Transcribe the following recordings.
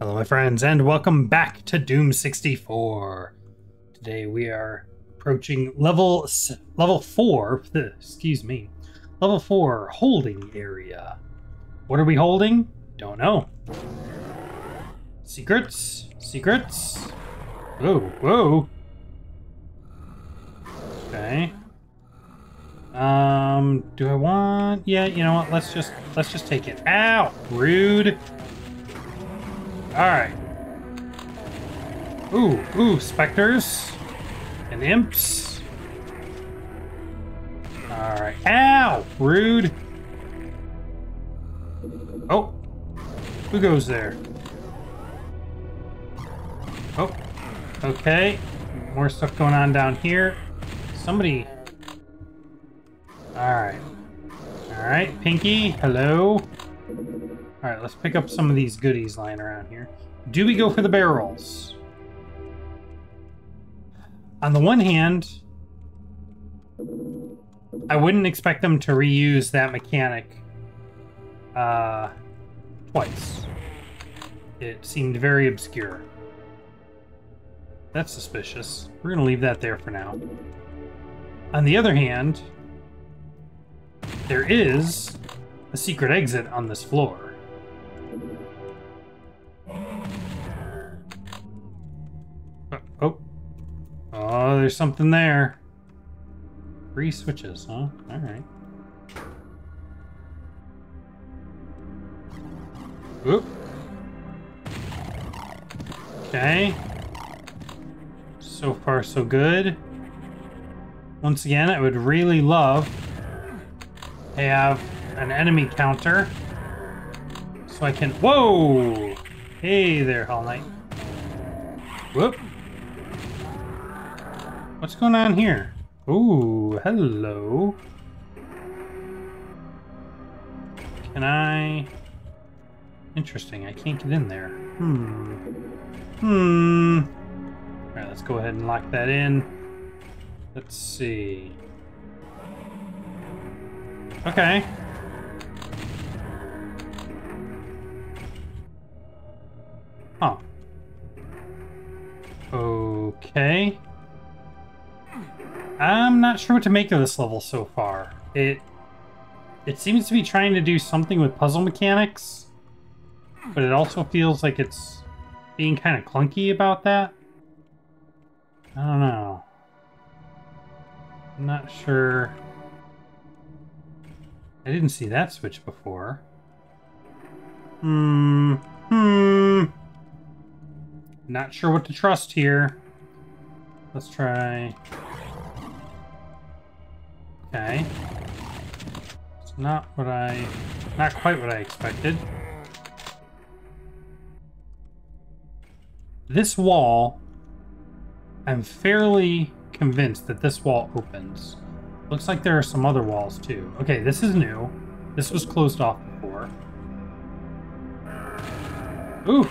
Hello, my friends, and welcome back to Doom 64. Today we are approaching level level four. Excuse me, level four holding area. What are we holding? Don't know. Secrets, secrets. Whoa, whoa. Okay. Um, do I want? Yeah, you know what? Let's just let's just take it. Ow! Rude. All right. Ooh, ooh, specters and imps. All right. Ow! Rude. Oh, who goes there? Oh, okay. More stuff going on down here. Somebody. All right. All right, Pinky. Hello. All right, let's pick up some of these goodies lying around here. Do we go for the barrels? On the one hand, I wouldn't expect them to reuse that mechanic uh, twice. It seemed very obscure. That's suspicious. We're going to leave that there for now. On the other hand, there is a secret exit on this floor. Oh, there's something there. Three switches, huh? Alright. Oop. Okay. So far, so good. Once again, I would really love to have an enemy counter. So I can... Whoa! Hey there, Hell Knight. Whoop. What's going on here? Ooh, hello. Can I... Interesting, I can't get in there. Hmm. Hmm. Alright, let's go ahead and lock that in. Let's see. Okay. Huh. Okay. I'm not sure what to make of this level so far. It it seems to be trying to do something with puzzle mechanics, but it also feels like it's being kind of clunky about that. I don't know. I'm not sure. I didn't see that switch before. Hmm. Hmm. Not sure what to trust here. Let's try. Okay. It's not what I... Not quite what I expected. This wall... I'm fairly convinced that this wall opens. Looks like there are some other walls too. Okay, this is new. This was closed off before. Ooh!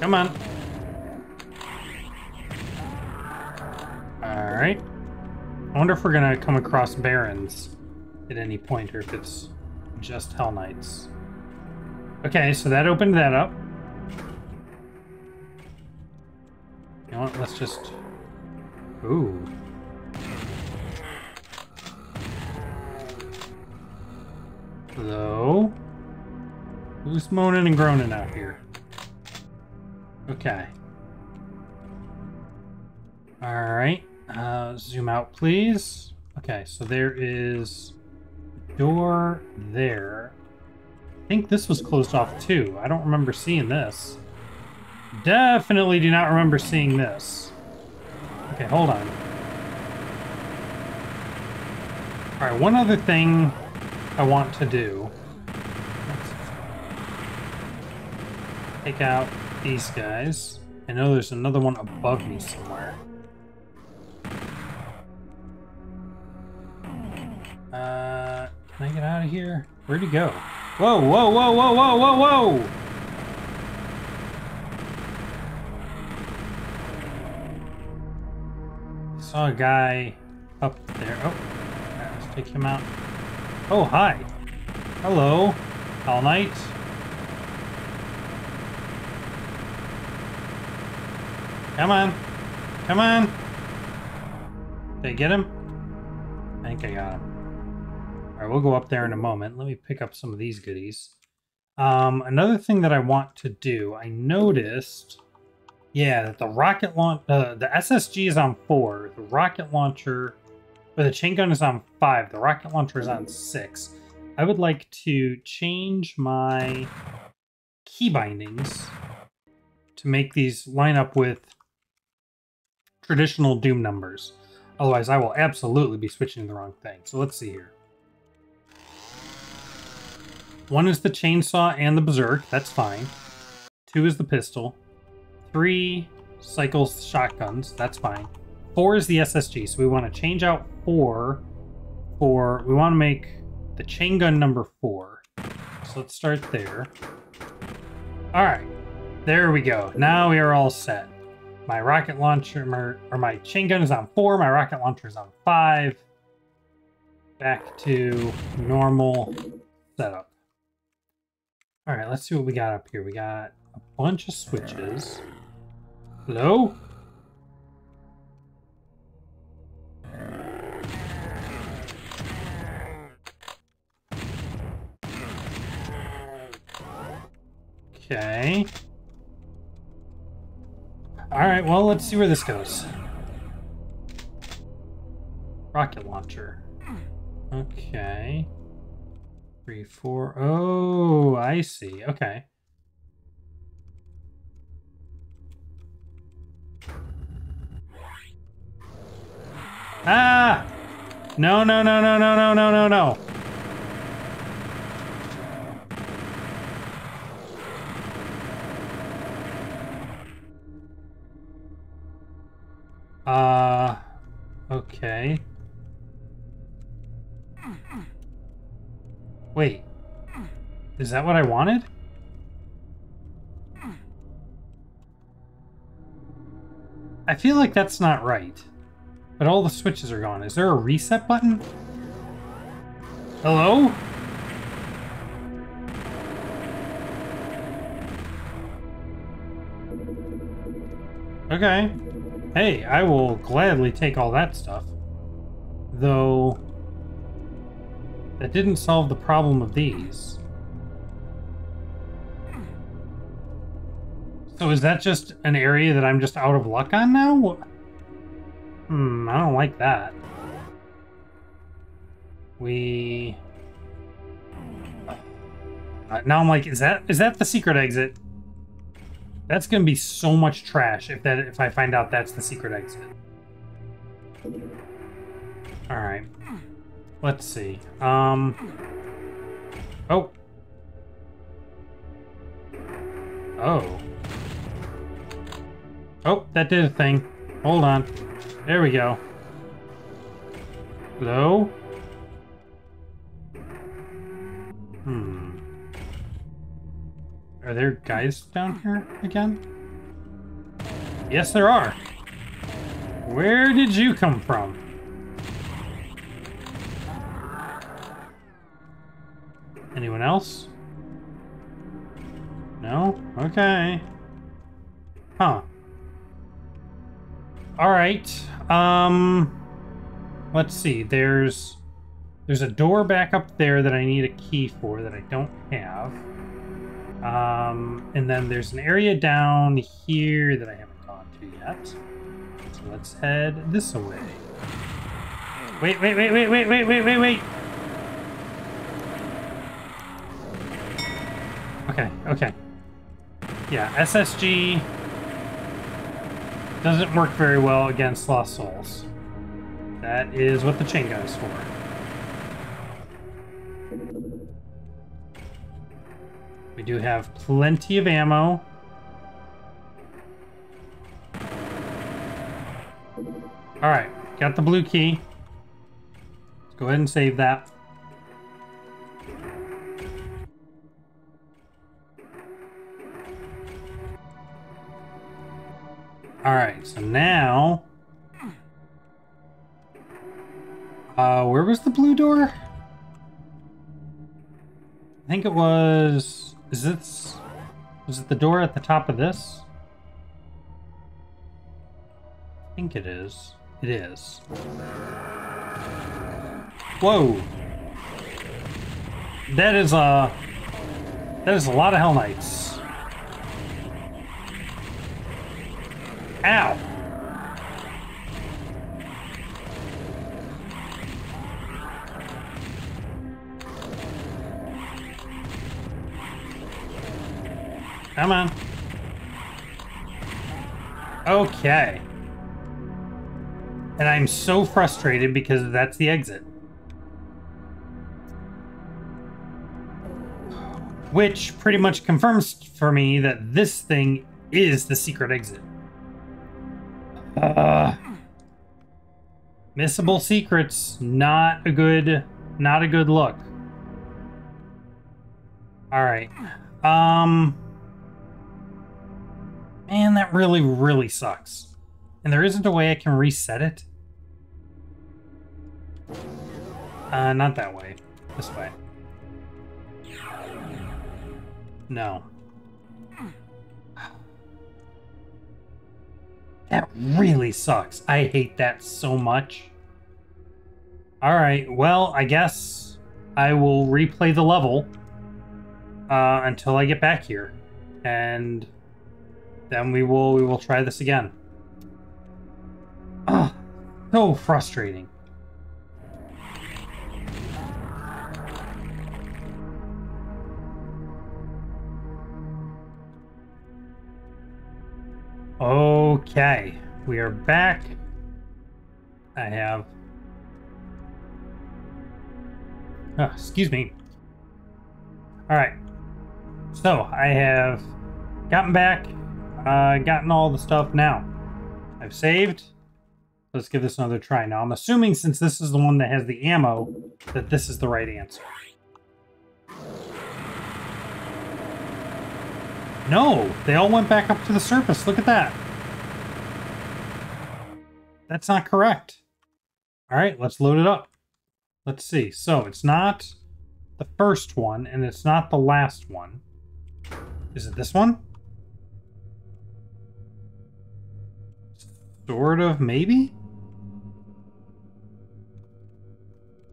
Come on. Alright. I wonder if we're gonna come across Barons at any point, or if it's just Hell Knights. Okay, so that opened that up. You know what, let's just... Ooh. Hello? Who's moaning and groaning out here? Okay. Alright. Uh, zoom out, please. Okay, so there is a door there. I think this was closed off too. I don't remember seeing this. Definitely do not remember seeing this. Okay, hold on. Alright, one other thing I want to do. Take out these guys. I know there's another one above me somewhere. Can I get out of here? Where'd he go? Whoa, whoa, whoa, whoa, whoa, whoa, whoa! Saw a guy up there. Oh, let's take him out. Oh, hi. Hello. All night. Come on. Come on. Did I get him? I think I got him. Right, we'll go up there in a moment. Let me pick up some of these goodies. Um, another thing that I want to do, I noticed, yeah, the rocket launch, uh, the SSG is on four, the rocket launcher, or the chain gun is on five, the rocket launcher is on six. I would like to change my key bindings to make these line up with traditional Doom numbers. Otherwise, I will absolutely be switching the wrong thing. So let's see here. One is the chainsaw and the berserk. That's fine. Two is the pistol. Three cycles shotguns. That's fine. Four is the SSG. So we want to change out four for... We want to make the chain gun number four. So let's start there. All right. There we go. Now we are all set. My rocket launcher, or my chain gun is on four. My rocket launcher is on five. Back to normal setup. All right, let's see what we got up here. We got a bunch of switches. Hello? Okay. Alright, well, let's see where this goes. Rocket launcher. Okay. Three, four. Oh, I see. Okay. Ah! No, no, no, no, no, no, no, no, no. Uh, okay. Wait. Is that what I wanted? I feel like that's not right. But all the switches are gone. Is there a reset button? Hello? Okay. Hey, I will gladly take all that stuff. Though... That didn't solve the problem of these. So is that just an area that I'm just out of luck on now? Hmm, I don't like that. We... Uh, now I'm like, is that is that the secret exit? That's gonna be so much trash if that if I find out that's the secret exit. All right. Let's see. Um. Oh. Oh. Oh, that did a thing. Hold on. There we go. Hello? Hmm. Are there guys down here again? Yes, there are. Where did you come from? Anyone else? No? Okay. Huh. Alright. Um... Let's see. There's... There's a door back up there that I need a key for that I don't have. Um, and then there's an area down here that I haven't gone to yet. So let's head this way. Wait, wait, wait, wait, wait, wait, wait, wait, wait! Okay, okay. Yeah, SSG doesn't work very well against Lost Souls. That is what the chain gun is for. We do have plenty of ammo. Alright, got the blue key. Let's go ahead and save that. Alright, so now... Uh, where was the blue door? I think it was... Is this... Was it the door at the top of this? I think it is. It is. Whoa! That is a... That is a lot of Hell Knights. Ow! Come on. Okay. And I'm so frustrated because that's the exit. Which pretty much confirms for me that this thing is the secret exit. Uh, missable secrets, not a good, not a good look. All right. Um, Man, that really, really sucks. And there isn't a way I can reset it? Uh, not that way. This way. No. That really sucks. I hate that so much. Alright, well, I guess I will replay the level uh, until I get back here. And then we will we will try this again. Ah, so frustrating. Okay, we are back. I have. Oh, excuse me. All right. So I have gotten back uh, gotten all the stuff now. I've saved. Let's give this another try. Now, I'm assuming since this is the one that has the ammo, that this is the right answer. No, they all went back up to the surface. Look at that. That's not correct. All right, let's load it up. Let's see. So it's not the first one, and it's not the last one. Is it this one? Sort of, maybe?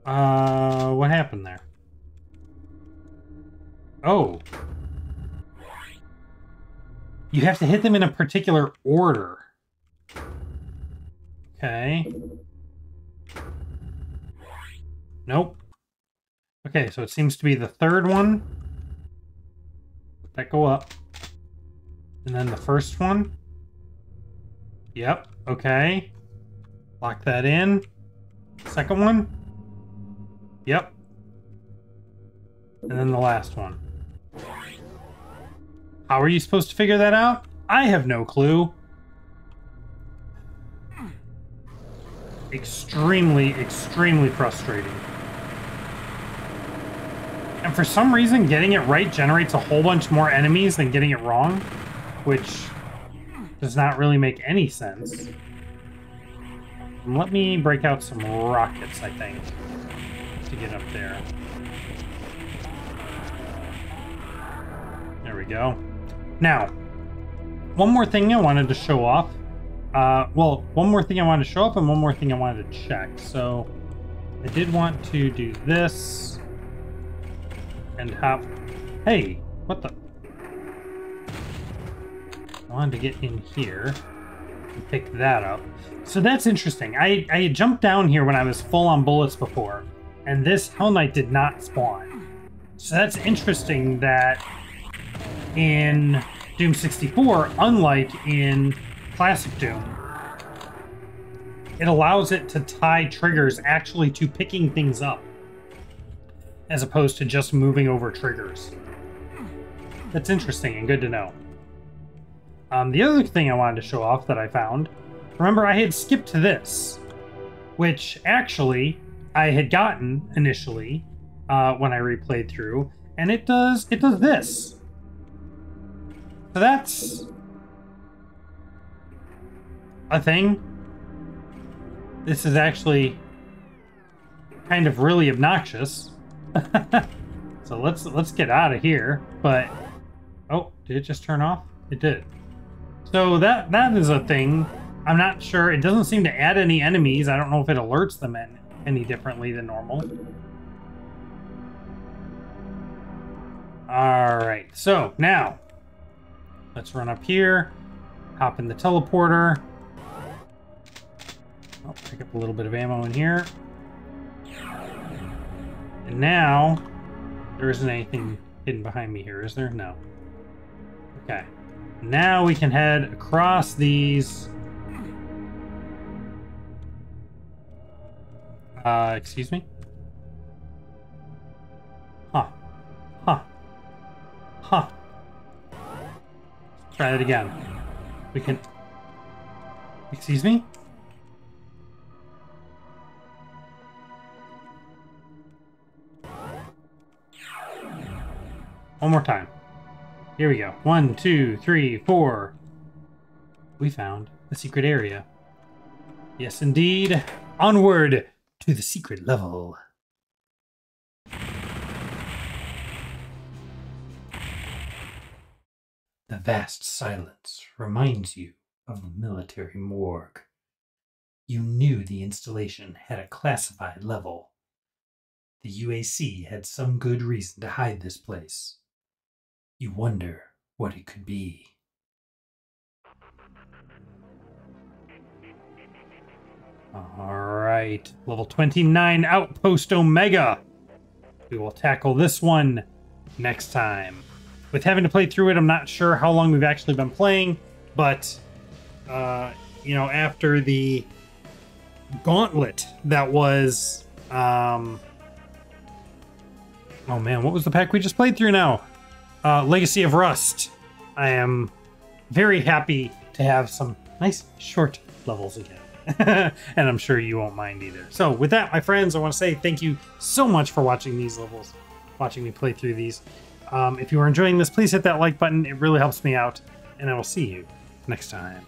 Uh, what happened there? Oh. You have to hit them in a particular order. Okay. Nope. Okay, so it seems to be the third one. Let that go up. And then the first one. Yep. Okay. Lock that in. Second one. Yep. And then the last one. How are you supposed to figure that out? I have no clue. Extremely, extremely frustrating. And for some reason, getting it right generates a whole bunch more enemies than getting it wrong, which does not really make any sense. Let me break out some rockets, I think, to get up there. There we go. Now, one more thing I wanted to show off. Uh, well, one more thing I wanted to show off and one more thing I wanted to check. So, I did want to do this and hop. Hey, what the? I wanted to get in here and pick that up. So that's interesting. I, I jumped down here when I was full on bullets before, and this Hell Knight did not spawn. So that's interesting that in Doom 64, unlike in Classic Doom, it allows it to tie triggers actually to picking things up, as opposed to just moving over triggers. That's interesting and good to know. Um, the other thing I wanted to show off that I found, remember I had skipped to this, which actually I had gotten initially uh, when I replayed through, and it does it does this. So that's a thing. This is actually kind of really obnoxious. so let's let's get out of here. But oh, did it just turn off? It did. So that that is a thing. I'm not sure. It doesn't seem to add any enemies. I don't know if it alerts them any differently than normal. All right. So now let's run up here, hop in the teleporter. I'll pick up a little bit of ammo in here. And now, there isn't anything hidden behind me here, is there? No. Okay. Now we can head across these... Uh, excuse me? Try that again. We can... Excuse me? One more time. Here we go. One, two, three, four. We found the secret area. Yes, indeed. Onward to the secret level. The vast silence reminds you of the military morgue. You knew the installation had a classified level. The UAC had some good reason to hide this place. You wonder what it could be. Alright, level 29 Outpost Omega. We will tackle this one next time. With having to play through it, I'm not sure how long we've actually been playing, but, uh, you know, after the gauntlet that was, um, oh man, what was the pack we just played through now? uh, Legacy of Rust. I am very happy to have some nice short levels again. and I'm sure you won't mind either. So with that, my friends, I want to say thank you so much for watching these levels, watching me play through these. Um, if you are enjoying this, please hit that like button. It really helps me out. And I will see you next time.